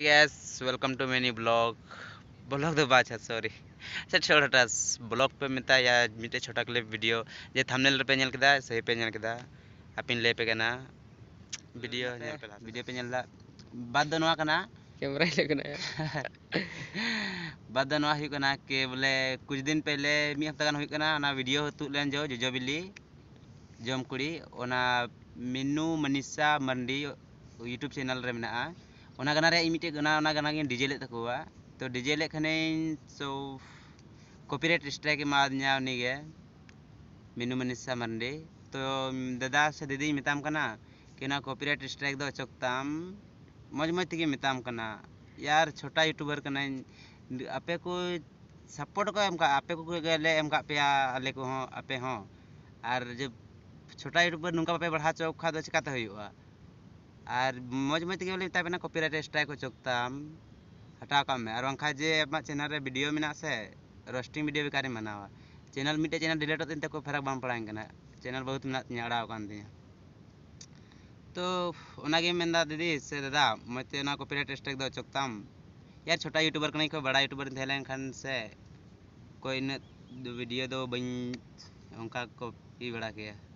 guys welcome to many blog blog तो बात है सॉरी अच्छा छोटा ब्लॉग पे मिता या मिटे छोटा क्लिप वीडियो जे थंबनेल पे नेल केदा सही पे नेल केदा अपिन ले पे कना वीडियो नेल पे वीडियो पे नेल बाद दो नवा कना कैमरा ले कना बाद दो नवा हुई कना के बोले कुछ दिन पहले मी हफ़्ता गान हुई कना ना वीडियो तु लेन जो जोजो बिली जम कुड़ी ओना मिनू मनीषा मंडी यूट्यूब चैनल रे मेना ओना गाना डीजे ले तकुवा तो डीजे ले खने सो कॉपीराइट स्ट्राइक मा दिया उनी गे मिनू मनीषा मंडी तो दादा से दीदी मिताम कना कि ना कॉपीराइट स्ट्राइक दो चोकताम मज मज तगे मिताम कना यार छोटा यूट्यूबर कना आपे को सपोर्ट को आपे को पे आले को आपे हो और जब छोटा यूट्यूबर नुका पे बढ़ा चौक खा दो चिकाते हुआ और मज को चोकताम हटा कम में और वंखा जे अमा चैनल रे वीडियो में से रोस्टिंग वीडियो भी कारी मनावा चैनल मिटे चैनल डिलीट होते तो कोई फ़र्क बाम पड़ाएँ कना चैनल बहुत मेना तिया अड़ा कान दिया तो मेंदा दीदी से दादा मते ना स्ट्राइक दो यार छोटा यूट्यूबर कने को बड़ा यूट्यूबर थे खान से कोई न वीडियो दो बन उनका को ई बड़ा किया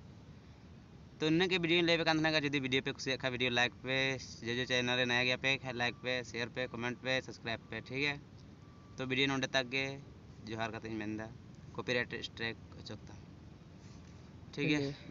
तो इन्हें के वीडियो ले कान था जदि वीडियो पे कुछ खा वीडियो लाइक पे, जे जो चैनल नया गया पे लाइक पे शेयर पे कमेंट पे सब्सक्राइब पे, ठीक है? तो वीडियो नोडे तक गे जोहार कते मेंदा कॉपीराइट स्ट्राइक अचोकता ठीक है।